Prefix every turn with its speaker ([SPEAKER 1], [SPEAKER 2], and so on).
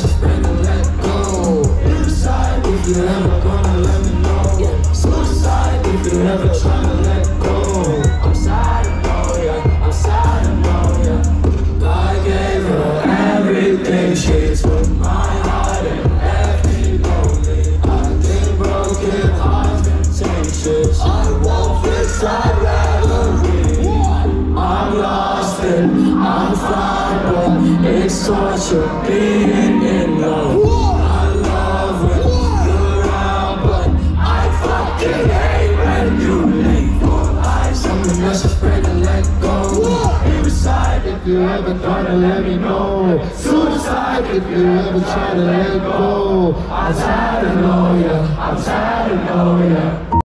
[SPEAKER 1] Just ready to let go. You decide if you're ever gonna let me know. Suicide if you're ever trying to let go. I'm sad, I know, yeah. I'm sad, I know, yeah. God gave her everything. She took my heart and left me lonely. I think broken hearts contentious. I won't I'd rather be. I'm lost and I'm but it's torture being in love. I love when you're around, but I fucking hate when you leave. For I something that's afraid to let go. You decide if you're ever gonna let me know.
[SPEAKER 2] Suicide if you ever try to let go.
[SPEAKER 1] I'm tired of knowing ya. I'm tired of knowing ya.